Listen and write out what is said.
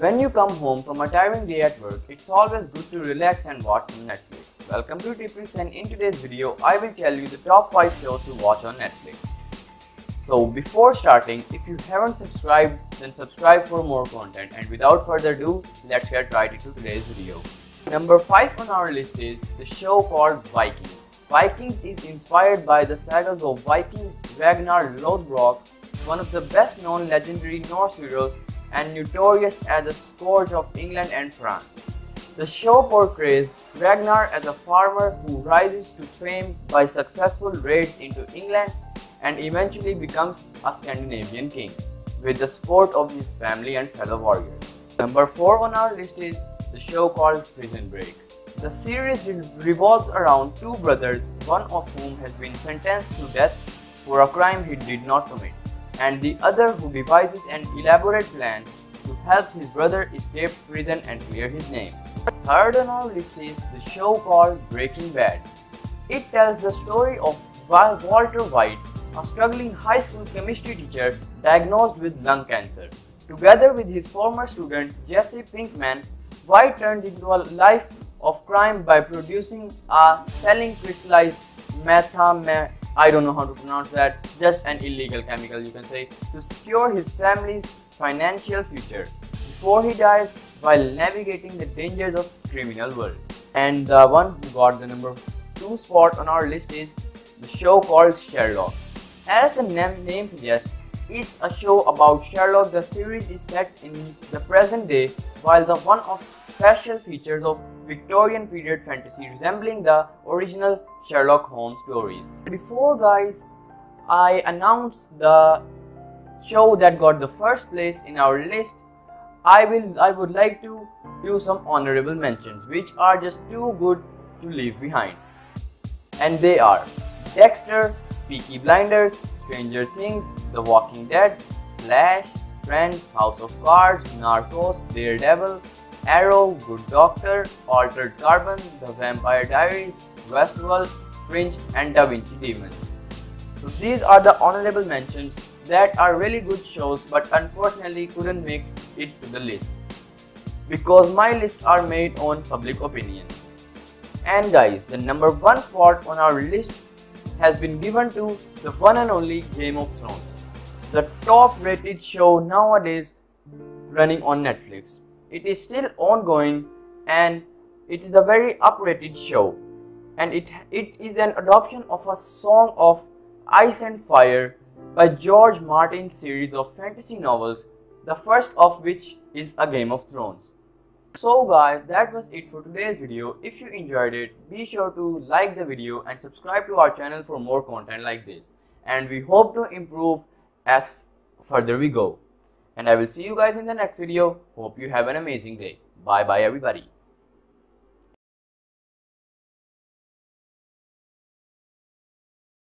When you come home from a tiring day at work, it's always good to relax and watch some Netflix. Welcome to Tippets and in today's video, I will tell you the top 5 shows to watch on Netflix. So before starting, if you haven't subscribed, then subscribe for more content and without further ado, let's get right into today's video. Number 5 on our list is the show called Vikings. Vikings is inspired by the sagas of Viking Ragnar Lothbrok, one of the best known legendary Norse heroes and notorious as the scourge of England and France. The show portrays Ragnar as a farmer who rises to fame by successful raids into England and eventually becomes a Scandinavian king, with the support of his family and fellow warriors. Number 4 on our list is the show called Prison Break. The series revolves around two brothers, one of whom has been sentenced to death for a crime he did not commit and the other who devises an elaborate plan to help his brother escape prison and clear his name. Third on our list is the show called Breaking Bad. It tells the story of Walter White, a struggling high school chemistry teacher diagnosed with lung cancer. Together with his former student Jesse Pinkman, White turns into a life of crime by producing a selling crystallized methamphetamine I don't know how to pronounce that, just an illegal chemical you can say, to secure his family's financial future before he dies while navigating the dangers of criminal world. And the one who got the number 2 spot on our list is the show called Sherlock. As the name suggests, it's a show about Sherlock. The series is set in the present day while the one of special features of Victorian period fantasy resembling the original Sherlock Holmes stories. Before guys, I announce the show that got the first place in our list. I will I would like to do some honorable mentions which are just too good to leave behind. And they are Dexter, Peaky Blinders, Stranger Things, The Walking Dead, Flash, Friends, House of Cards, Narcos, Daredevil, Arrow, Good Doctor, Altered Carbon, The Vampire Diaries, Westworld, Fringe and Da Vinci Demons. So these are the honorable mentions that are really good shows but unfortunately couldn't make it to the list because my lists are made on public opinion. And guys, the number one spot on our list has been given to the one and only Game of Thrones, the top rated show nowadays running on Netflix. It is still ongoing and it is a very uprated show and it, it is an adoption of a song of Ice and Fire by George Martin's series of fantasy novels, the first of which is A Game of Thrones. So guys, that was it for today's video. If you enjoyed it, be sure to like the video and subscribe to our channel for more content like this. And we hope to improve as further we go and I will see you guys in the next video. Hope you have an amazing day. Bye bye everybody.